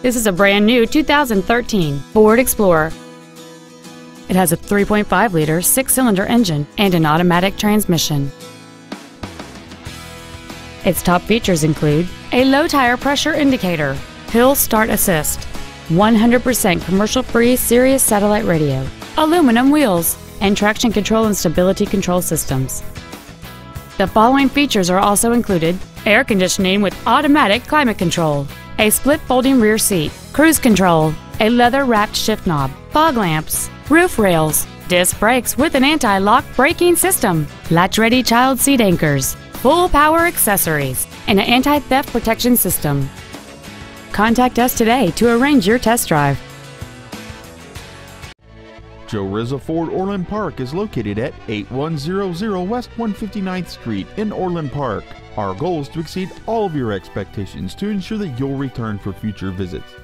This is a brand new 2013 Ford Explorer. It has a 3.5 liter six cylinder engine and an automatic transmission. Its top features include a low tire pressure indicator, hill start assist, 100% commercial free Sirius satellite radio, aluminum wheels, and traction control and stability control systems. The following features are also included air conditioning with automatic climate control, a split folding rear seat, cruise control, a leather wrapped shift knob, fog lamps, roof rails, disc brakes with an anti lock braking system, latch ready child seat anchors, full power accessories, and an anti theft protection system. Contact us today to arrange your test drive. Joe Rizza Ford Orland Park is located at 8100 West 159th Street in Orland Park. Our goal is to exceed all of your expectations to ensure that you'll return for future visits.